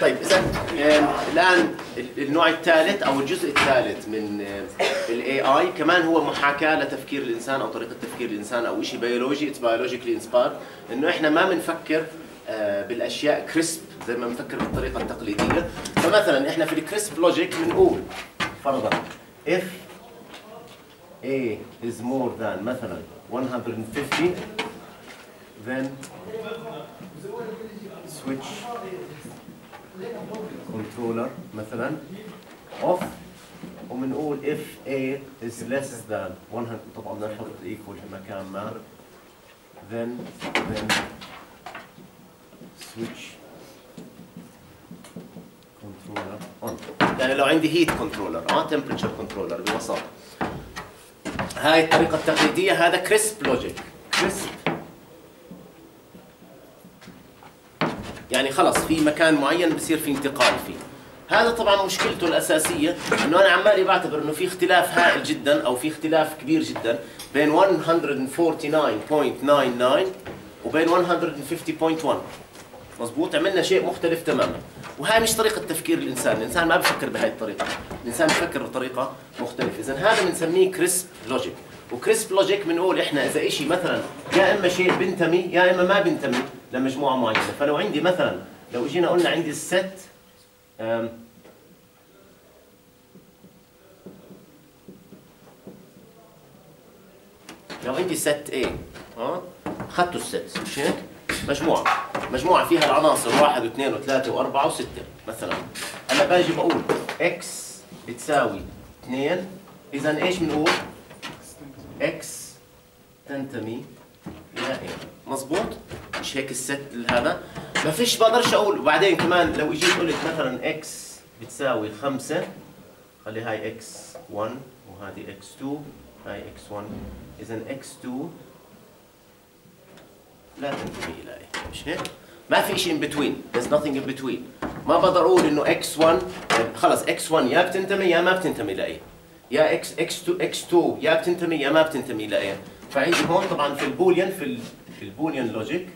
طيب إذا الآن النوع الثالث أو الجزء الثالث من ال AI كمان هو محاكاة لتفكير الإنسان أو طريقة تفكير الإنسان أو شيء بيولوجي it's biologically inspired إنه إحنا ما بنفكر آه، بالأشياء crisp زي ما بنفكر بالطريقة التقليدية. فمثلا إحنا في ال crisp logic بنقول فرضا if A is more than مثلا 150 then switch controller مثلا off وبنقول if A is less than 100 طبعا بدنا نحط equal في مكان ما. Then then switch controller on يعني لو عندي heat controller آه temperature controller ببساطه هاي الطريقة التقليدية هذا crisp logic crisp يعني خلص في مكان معين بصير في انتقال فيه. هذا طبعا مشكلته الأساسية أنه أنا عمالي بعتبر أنه في اختلاف هائل جدا أو في اختلاف كبير جدا بين 149.99 وبين 150.1 مظبوط؟ عملنا شيء مختلف تماما. وهاي مش طريقة تفكير الإنسان الإنسان ما بفكر بهاي الطريقة. الإنسان بفكر بطريقة مختلفة. إذا هذا بنسميه crisp logic و crisp logic بنقول إحنا إذا إشي مثلا يا إما شيء بنتمي يا إما ما بنتمي لمجموعة معينة فلو عندي مثلا لو إجينا قلنا عندي ال set لو عندي set A ها اخذتوا ال set مش هيك؟ مجموعة مجموعة فيها العناصر واحد واثنين وثلاثة وأربعة وستة مثلا أنا باجي بقول X بتساوي اثنين إذا إيش بنقول؟ X تنتمي إلى A. مظبوط؟ مش هيك الست هذا؟ ما فيش بقدرش أقول. وبعدين كمان لو إجيت قلت مثلا X بتساوي خمسة خلي هاي X1 وهذه X2 هاي X1 إذا X2 لا تنتمي إلى A. مش هيك؟ ما في شيء in between. There's nothing in between. ما بقدر أقول إنه x1 خلص x1 يا بتنتمي يا ما بتنتمي ل A يا x x2 x2 يا بتنتمي يا ما بتنتمي ل A فعندي هون طبعا في ال Boolean في في ال Boolean logic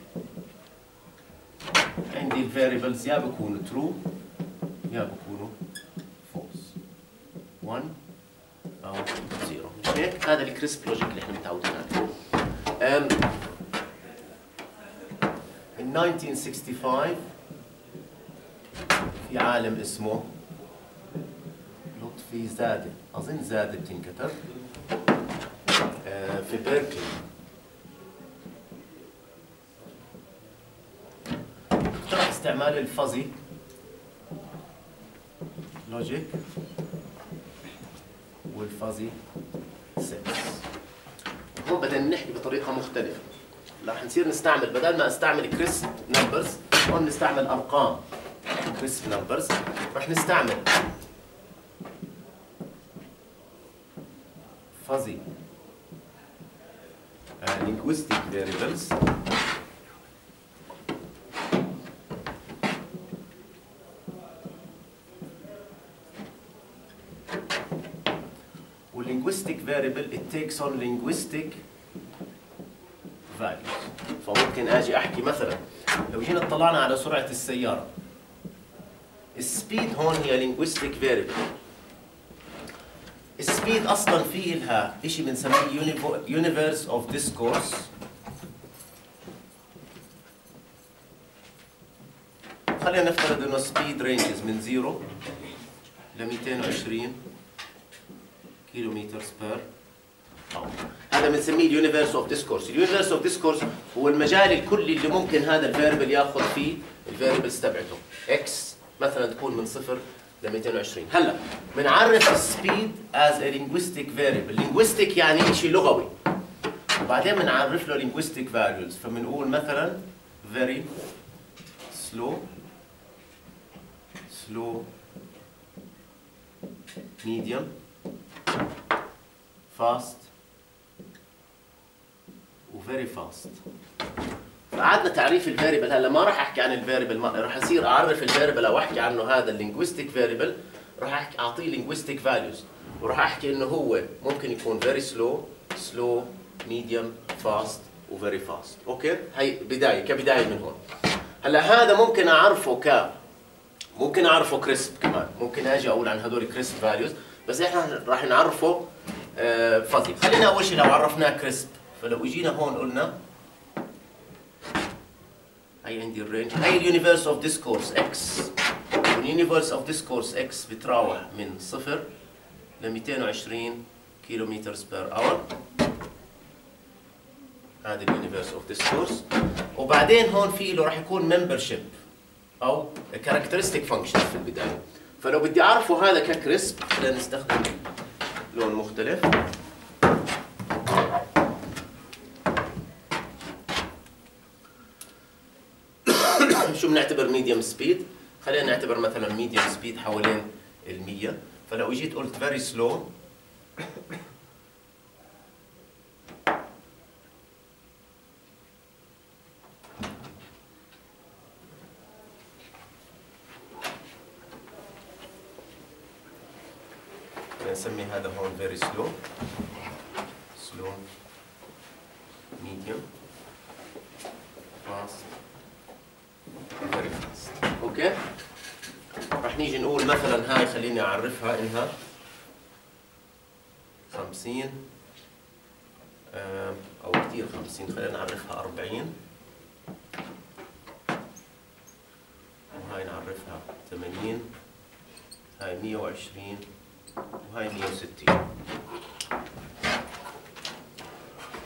عندي ال variables يا بكونوا true يا بكونوا false. 1 أو 0 مش هيك؟ هذا ال crisp logic اللي إحنا متعودين عليه. أم، in 1965 في عالم اسمه لطفي زادة أظن زادة بتنكتب آه، في بيركلي. اقترح استعمال ال fuzzy. logic وال fuzzy sets هون بدنا نحكي بطريقة مختلفة. رح نصير نستعمل بدل ما أستعمل crisp numbers هون نستعمل أرقام crisp numbers رح نستعمل fuzzy uh, linguistic variables linguistic variable it takes on linguistic values فممكن أجي احكي مثلا لو جينا اطلعنا على سرعه السياره ال speed هون هي linguistic variable ال speed أصلا في لها شيء بنسميه universe of discourse. خلينا نفترض إنه speed ranges من 0 ل 220 كيلومتر per hour هذا بنسميه ال universe of discourse ال universe of discourse هو المجال الكلي اللي ممكن هذا ال variable ياخذ فيه ال variables تبعته. X مثلا تكون من صفر ل 220 هلا بنعرف ال speed is a linguistic variable linguistic يعني شيء لغوي وبعدين بنعرف له linguistic values فبنقول مثلا very slow slow medium fast و very fast فقعدنا تعريف ال variable هلا ما راح أحكي عن ال variable راح أصير أعرف الفاريبل أو أحكي عنه هذا ال linguistic variable راح احكي أعطيه linguistic values وراح أحكي إنه هو ممكن يكون very slow slow medium fast و very fast okay؟ هي بداية كبداية من هون. هلا هذا ممكن أعرفه ك ممكن أعرفه crisp كمان. ممكن أجي أقول عن هذول crisp values بس إحنا راح نعرفه fuzzy خلينا أول شيء لو عرفناه crisp فلو إجينا هون قلنا هي عندي ال range هي ال universe of discourse X وال universe of discourse X بتراوح من صفر ل 220 كيلومتر per hour هذا ال universe of discourse وبعدين هون في له راح يكون membership أو characteristic function في البداية. فلو بدي أعرفه هذا ك crisp خلينا نستخدم لون مختلف شو بنعتبر medium speed خلينا نعتبر مثلا medium speed حوالين ال 100 فلو اجيت قلت very slow نسمي هذا هون slow. medium fast very fast. أوكي. راح نيجي نقول مثلا هاي خليني أعرفها انها 50 آم، أو كثير 50 خلينا نعرفها 40 وهاي نعرفها 80 هاي 120 وهاي 160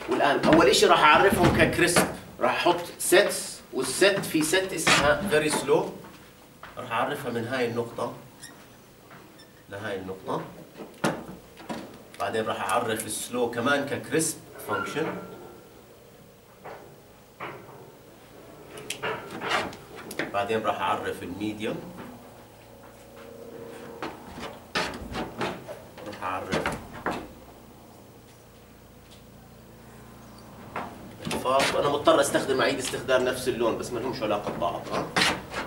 والآن أول شيء راح أعرفهم ك crisp راح أحط sets وال set في set اسمها very slow راح أعرفها من هاي النقطة. لهاي النقطة. بعدين راح أعرف ال slow كمان ك crisp function بعدين راح أعرف ال medium راح أعرف استخدم اعيد استخدام نفس اللون بس ما لهمش علاقة ببعض. ها؟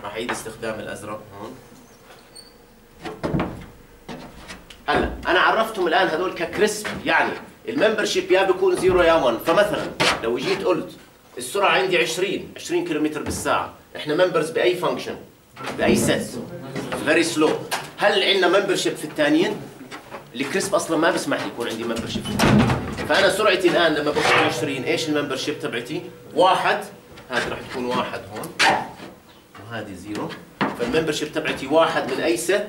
راح اعيد استخدام الأزرق. هون هلا أنا عرفتهم الآن هذول ك crisp يعني ال membership يا بيكون zero يا 1 فمثلا لو جيت قلت السرعة عندي 20 20 كيلومتر بالساعة. إحنا members بأي function بأي set very slow هل عندنا membership في الثانيين؟ ال crisp أصلا ما بيسمح لي يكون عندي membership في الثانيين. فأنا سرعتي الآن لما بكون 20 إيش ال membership تبعتي؟ واحد. هذه راح تكون واحد هون. وهذه zero. فال membership تبعتي واحد من أي set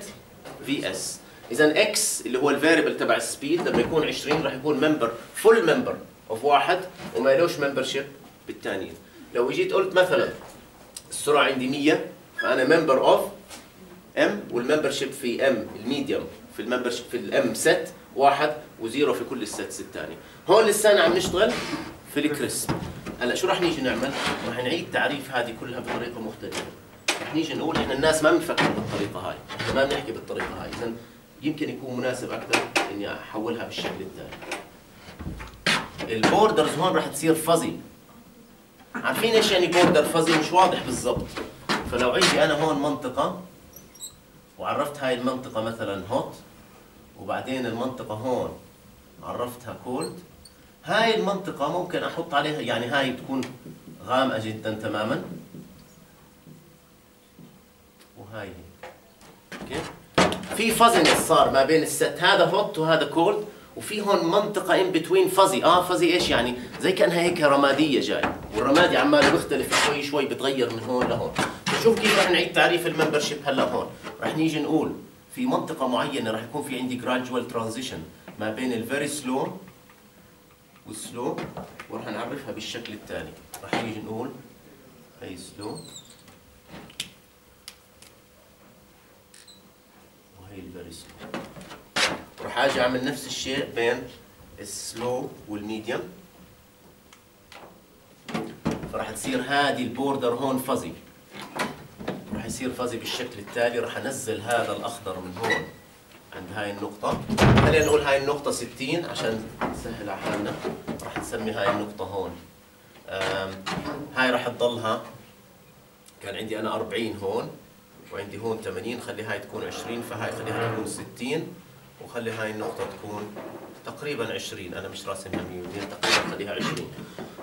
VS اذا X اللي هو ال variable تبع ال speed لما يكون 20 راح يكون member full member of واحد. وما لوش membership بالثانيين لو جيت قلت مثلا السرعة عندي 100 فأنا member of M وال membership في M ال medium في ال membership في ال M set واحد و zero في كل ال sets الثانية هون لسانا عم نشتغل في ال crisp هلا شو راح نيجي نعمل؟ راح نعيد تعريف هذه كلها بطريقة مختلفة. رح نيجي نقول إحنا الناس ما بنفكر بالطريقة هاي. ما بنحكي بالطريقة هاي. اذا يمكن يكون مناسب أكثر إني أحولها بالشكل التالي ال borders هون رح تصير fuzzy عارفين إيش يعني border fuzzy مش واضح بالضبط. فلو عندي أنا هون منطقة وعرفت هاي المنطقة مثلا hot وبعدين المنطقة هون. عرفتها cold؟ هاي المنطقة ممكن أحط عليها يعني هاي تكون غامقة جدا تماما. وهاي هي okay؟ في fuzziness صار ما بين ال sets. هذا hot وهذا cold وفي هون منطقة in between fuzzy آه fuzzy إيش يعني؟ زي كأنها هيك رمادية جاي. والرمادي عماله بيختلف شوي شوي بتغير من هون لهون. شوف كيف رح نعيد تعريف ال membership هلا هون. رح نيجي نقول في منطقة معينة رح يكون في عندي gradual transition ما بين ال very slow وال slow ورح نعرفها بالشكل التالي. رح نيجي نقول هي slow وهي ال very slow راح آجي أعمل نفس الشيء بين ال slow وال medium فراح تصير هذه ال border هون fuzzy راح يصير fuzzy بالشكل التالي راح أنزل هذا الأخضر من هون. عند هاي النقطة. خلينا نقول هاي النقطة 60 عشان نسهل على حالنا. راح نسمي هاي النقطة هون. هاي راح تضلها. كان عندي أنا 40 هون وعندي هون 80 خلي هاي تكون 20 فهاي خليها تكون 60 وخلي هاي النقطة تكون تقريبا 20 أنا مش راسمها 100 تقريبا خليها 20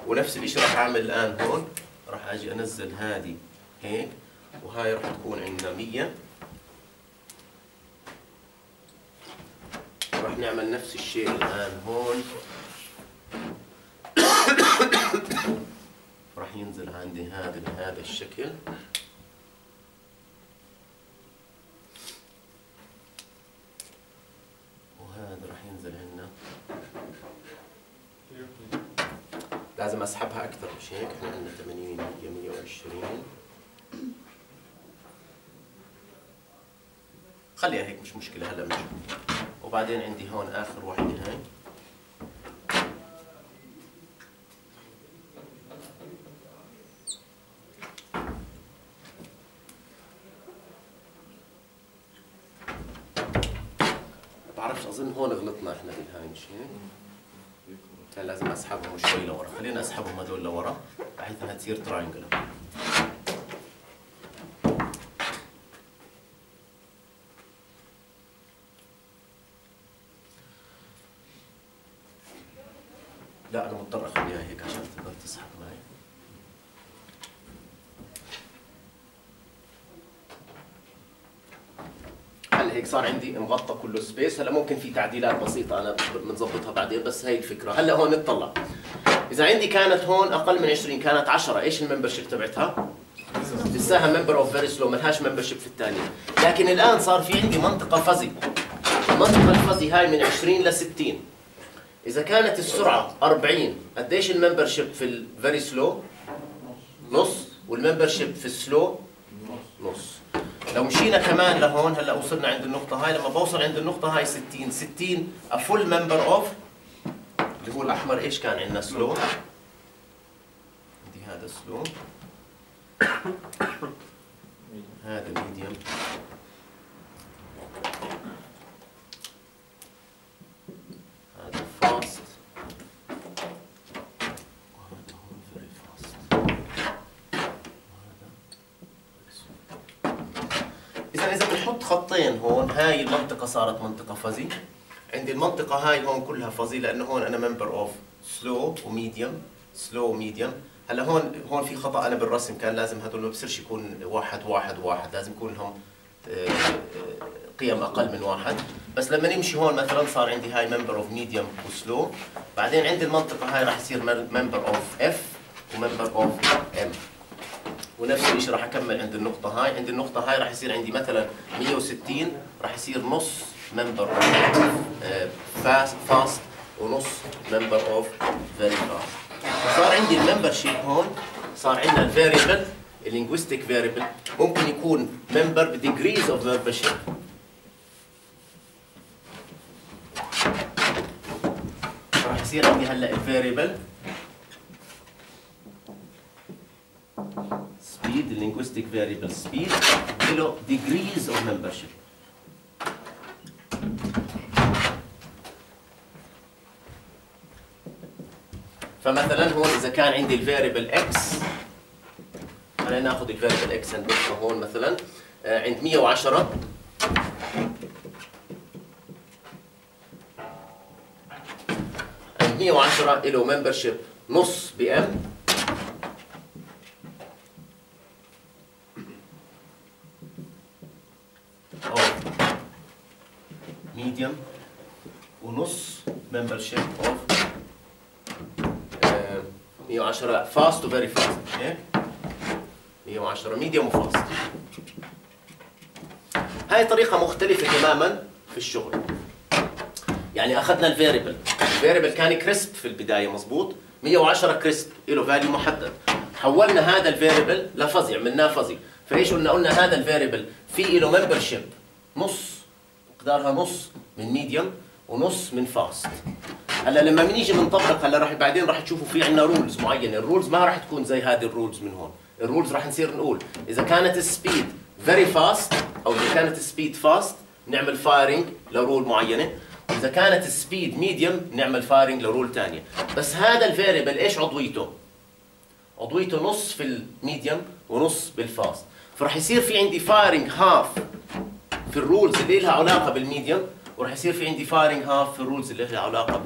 ونفس الشيء راح أعمل الآن هون. راح أجي أنزل هذه هيك. وهاي راح تكون عندنا 100 راح نعمل نفس الشيء الآن هون. راح ينزل عندي هذا بهذا الشكل. وهذا راح ينزل عندنا. لازم أسحبها أكثر مش هيك؟ إحنا عندنا 80 120 خليها هيك مش مشكلة هلا بنشوف وبعدين عندي هون آخر واحدة هاي. بعرفش أظن هون غلطنا إحنا بالهاي مش هيك؟ كان لازم أسحبهم شوي لورا. خلينا أسحبهم هذول لورا بحيث إنها تصير triangle لا أنا مضطر اخليها هيك عشان تقدر تسحب معي هلا هيك صار عندي مغطى كله space هلا ممكن في تعديلات بسيطة أنا بنظبطها بعدين بس هي الفكرة. هلا هون نطلع إذا عندي كانت هون أقل من 20 كانت 10 إيش ال membership تبعتها؟ لساها member of very slow ما لهاش membership في الثانية لكن الآن صار في عندي منطقة fuzzy المنطقة ال fuzzy هاي من 20 ل 60 إذا كانت السرعة 40 قديش ال membership في ال very slow نص. وال membership في ال slow نص. لو مشينا كمان لهون هلا وصلنا عند النقطة هاي لما بوصل عند النقطة هاي 60 60 a full member of اللي هو الأحمر. إيش كان عندنا؟ slow. عندي هذا slow. هذا medium هذا fast وهذا هون very fast بنحط خطين هون. هاي المنطقة صارت منطقة fuzzy. عندي المنطقة هاي هون كلها fuzzy لأنه هون أنا member of slow و medium slow و medium هلا هون هون في خطأ أنا بالرسم كان لازم هدول ما بصيرش يكون واحد واحد واحد. لازم يكون لهم آه، قيم أقل من واحد. بس لما نمشي هون مثلا صار عندي هاي member of medium و slow بعدين عندي المنطقة هاي راح يصير member of F و member of M ونفس الشيء راح أكمل عند النقطة هاي، عند النقطة هاي راح يصير عندي مثلا 160 راح يصير نص member fast fast ونص member of very fast. صار عندي ال membership هون صار عندنا ال variable ال linguistic variable ممكن يكون member ب degrees of membership راح يصير عندي هلأ ال variable linguistic variable speed له degrees of membership. فمثلا هون إذا كان عندي ال variable x خلينا ناخذ ال variable x نضيفها هون مثلا. آه، عند 110 عند 110 له membership نص ب M أو medium ونص membership of 110 fast و very fast هيك 110 medium و fast هاي طريقة مختلفة تماما في الشغل. يعني أخذنا ال variable ال variable كان crisp في البداية مزبوط 110 crisp له value محدد. حولنا هذا ال variable ل fuzzy عملناه fuzzy فإيش قلنا؟ قلنا هذا ال variable في له membership نص. مقدارها نص. من medium ونص من fast هلا لما بنيجي بنطبق هلا راح بعدين راح تشوفوا في عندنا rules معينة. ال rules ما راح تكون زي هذه ال rules من هون. ال rules راح نصير نقول إذا كانت ال speed very fast أو إذا كانت ال speed fast نعمل firing ل rule معينة. واذا كانت ال speed medium نعمل firing ل rule ثانية بس هذا ال variable إيش عضويته؟ عضويته نص في ال medium ونص بال fast فراح يصير في عندي firing half في ال rules اللي لها علاقة بال medium وراح يصير في عندي firing half في ال rules اللي لها علاقة